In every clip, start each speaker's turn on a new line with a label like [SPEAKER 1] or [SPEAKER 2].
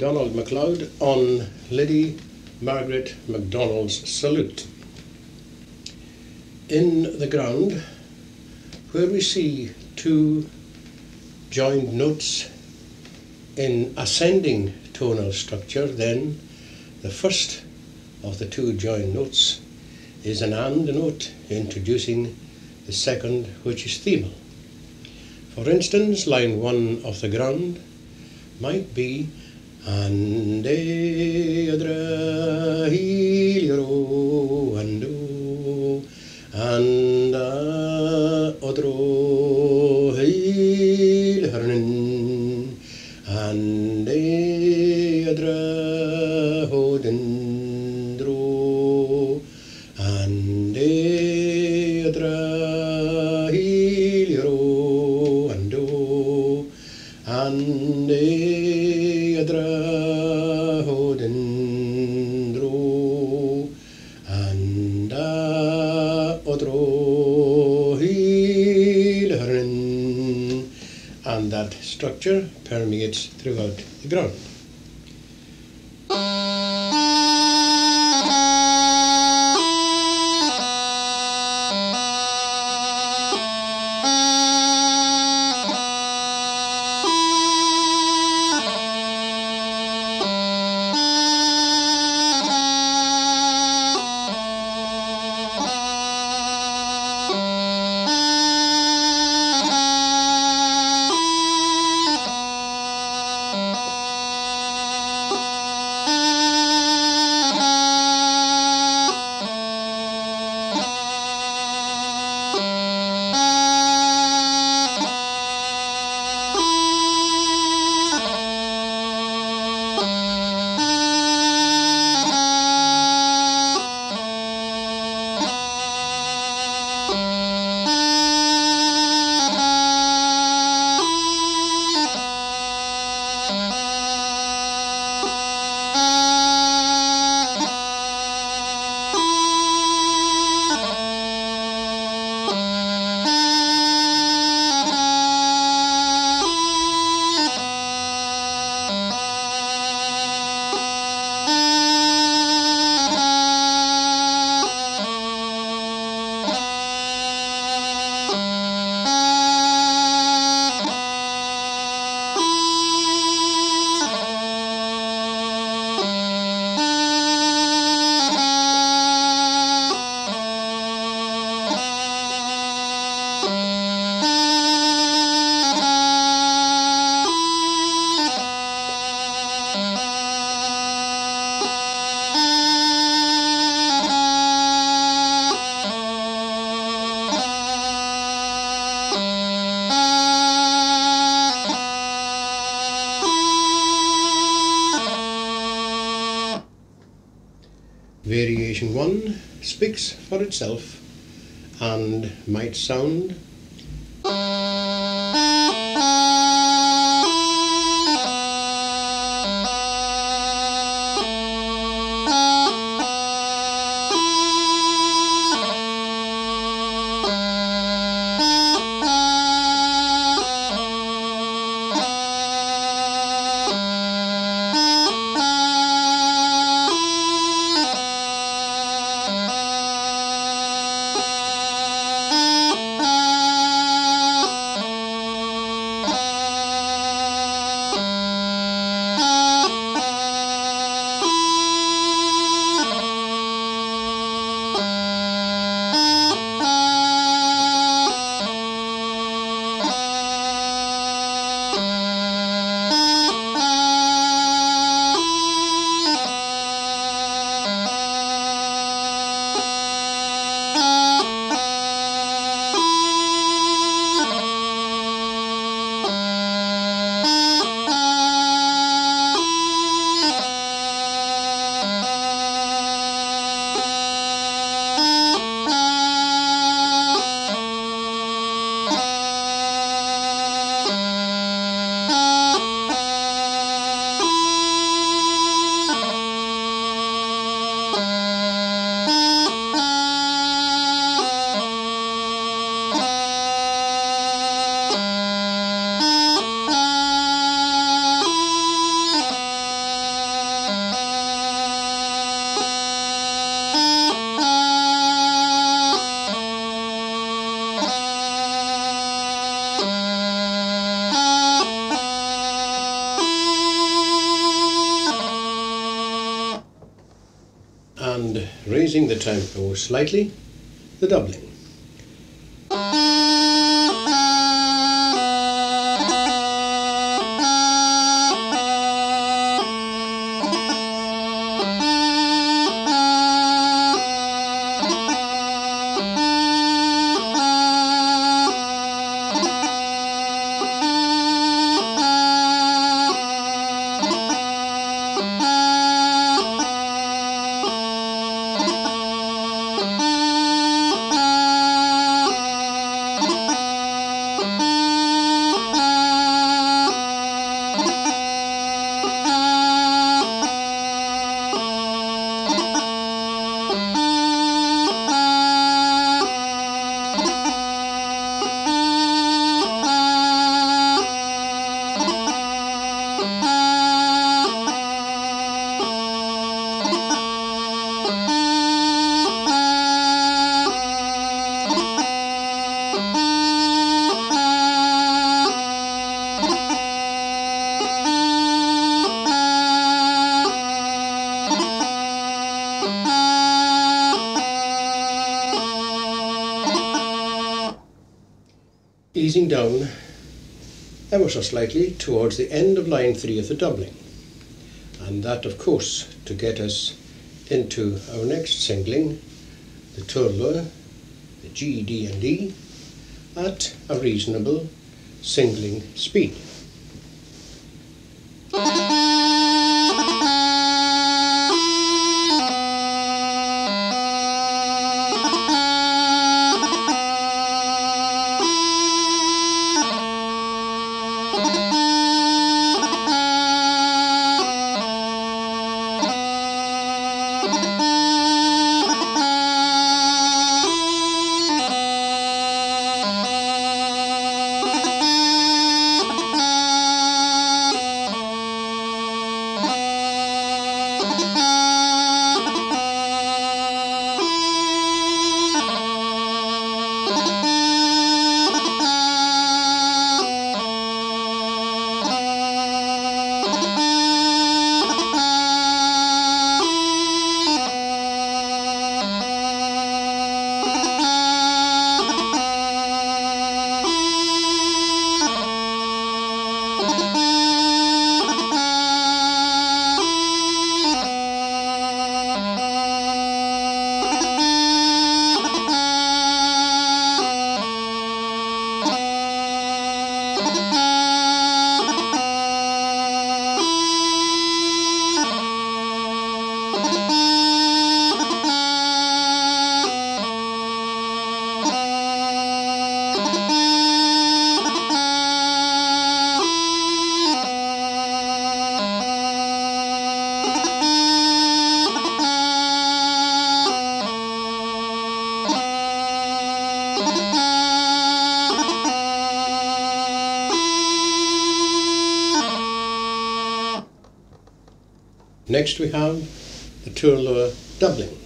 [SPEAKER 1] Donald MacLeod on Lady Margaret MacDonald's salute. In the ground, where we see two joined notes in ascending tonal structure, then the first of the two joined notes is an and note introducing the second, which is themal. For instance, line one of the ground might be Ande adra hiliro ando anda odro hil hernin ande adra hodendro ande adra throughout the Variation 1 speaks for itself and might sound Raising the tempo slightly, the doubling. Down ever so slightly towards the end of line 3 of the doubling and that of course to get us into our next singling the taorluath, the G, D and E at a reasonable singling speed. Next we have the taorluath doubling.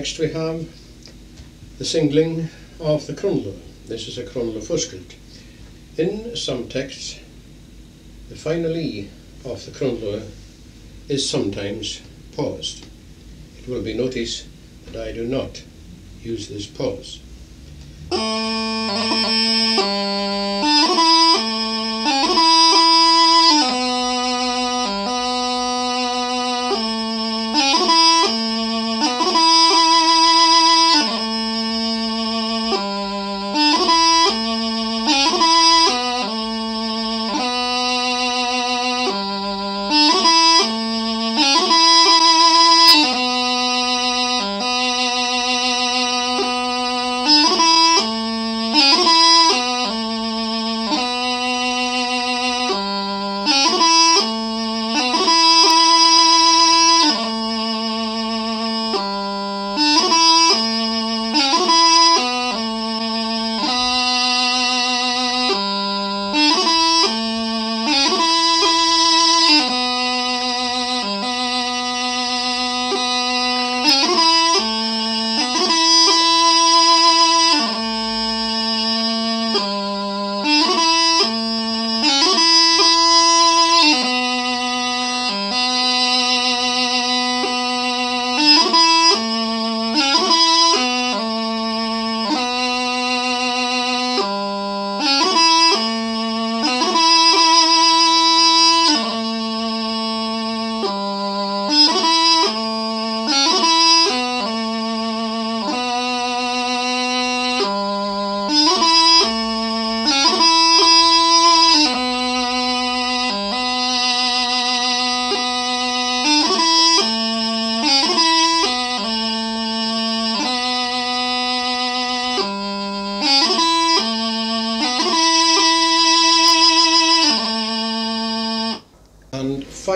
[SPEAKER 1] Next we have the singling of the Crunluath. This is a Crunluath Fosgailte. In some texts, the final E of the Crunluath is sometimes paused. It will be noticed that I do not use this pause.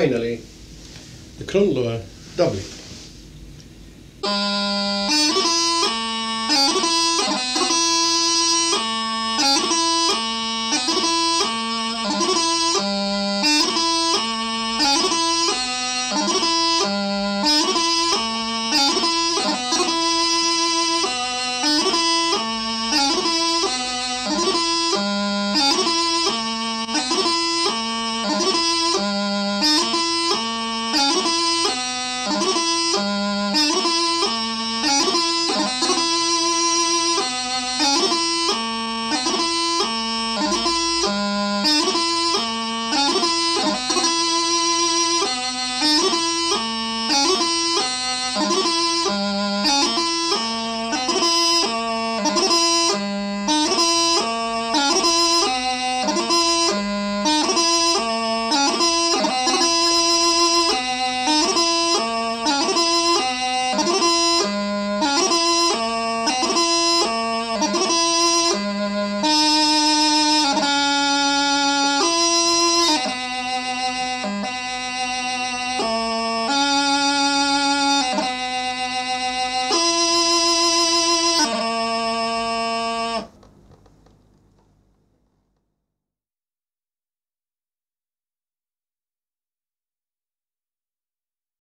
[SPEAKER 1] Finally the Crunluath doubling.